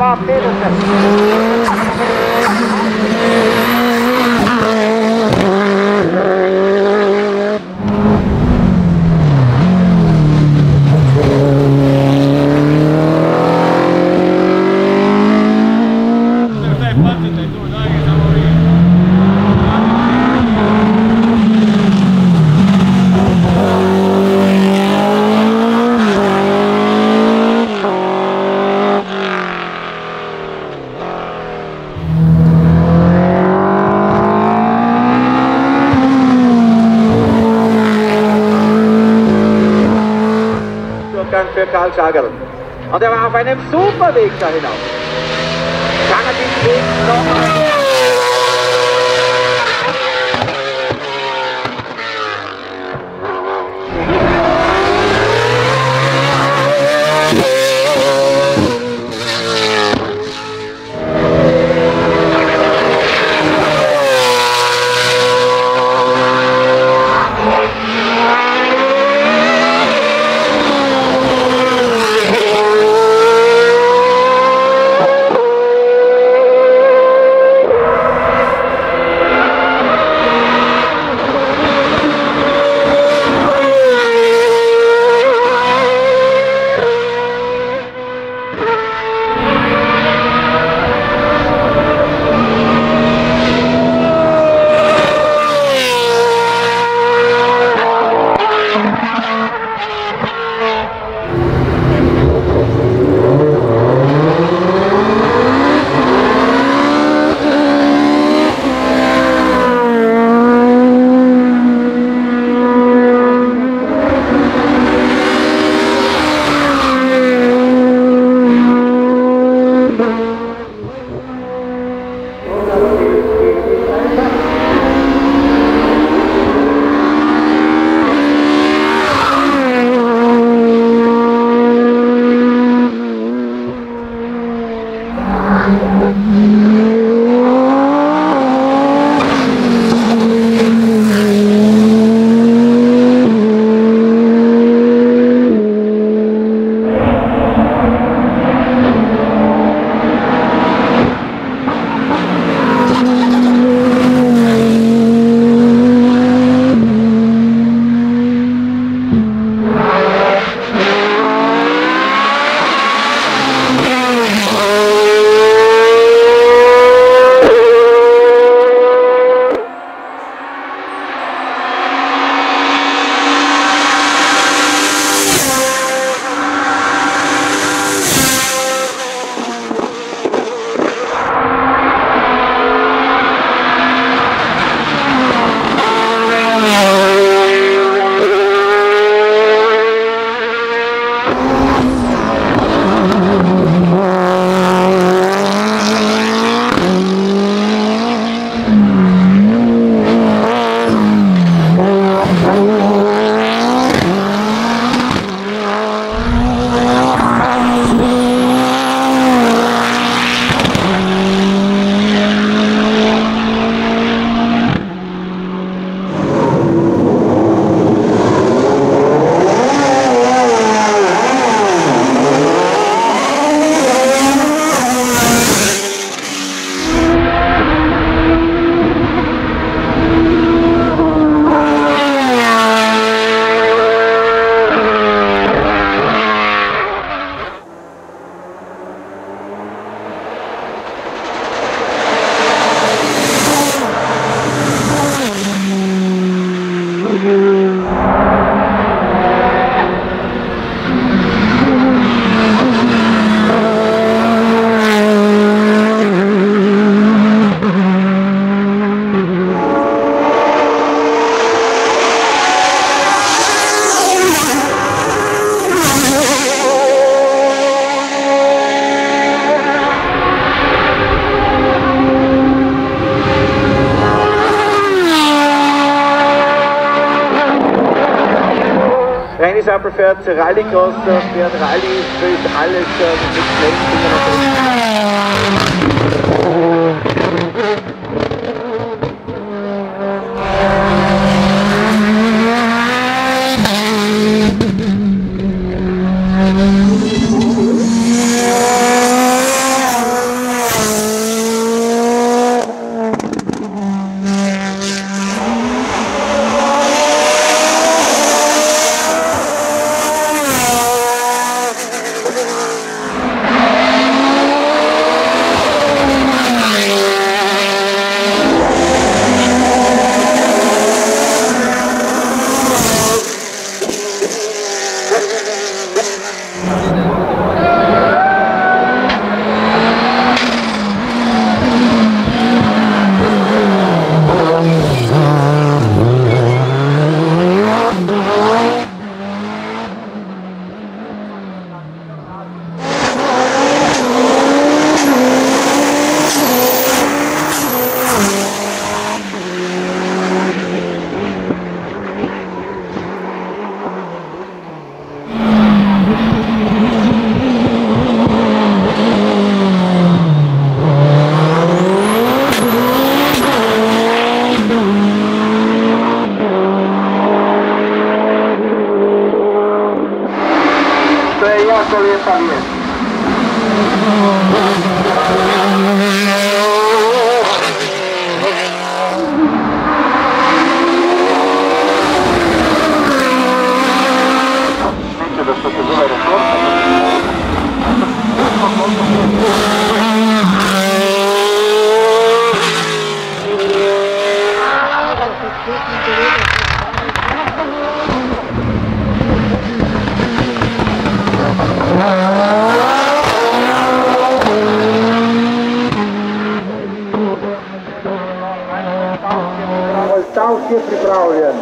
bater no Durchgang für Karl Schagerl. Und er war auf einem super Weg da hinauf. Kann er diesen Weg noch Reini Sapper fährt Rallycross, fährt Rallye, fährt alles äh, mit Schnellfingern und Gracias. Stałki przyprawiен.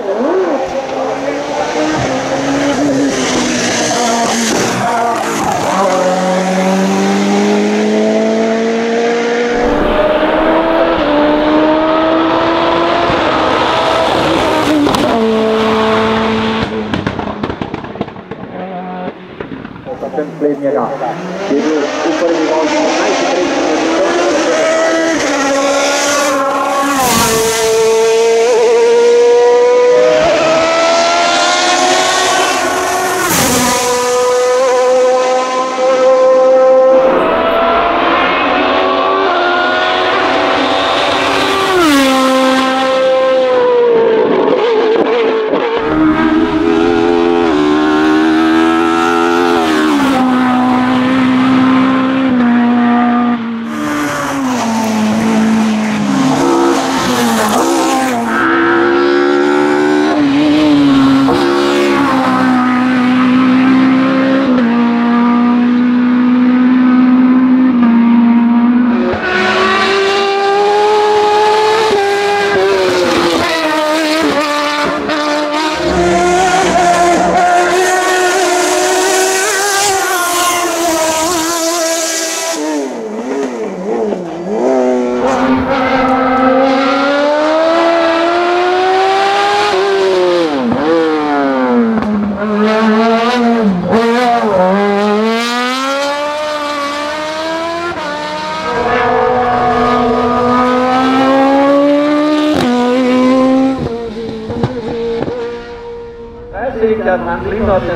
Ten plevnje ga. Je bil v prvi vožnji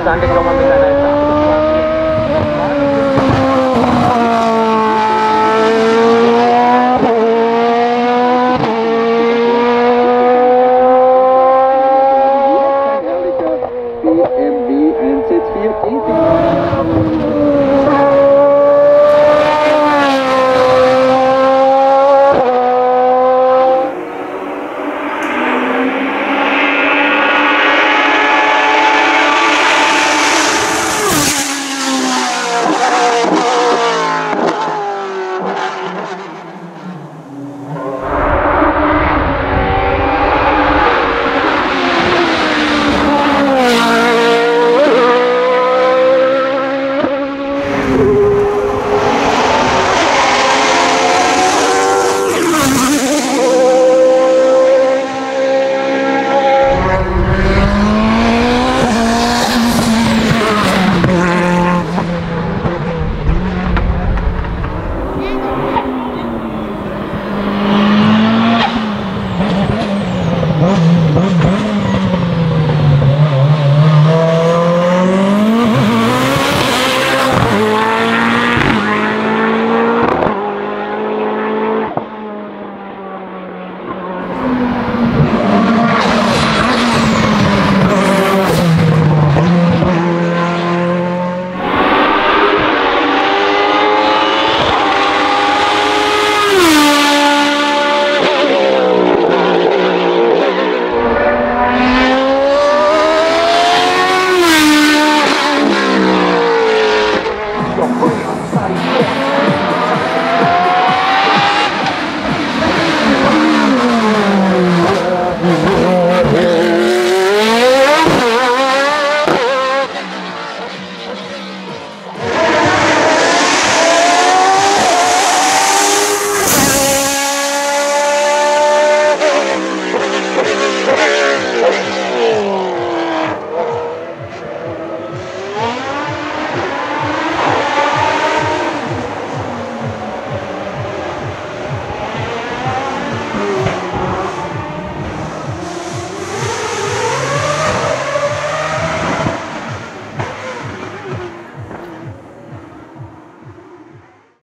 Sunday.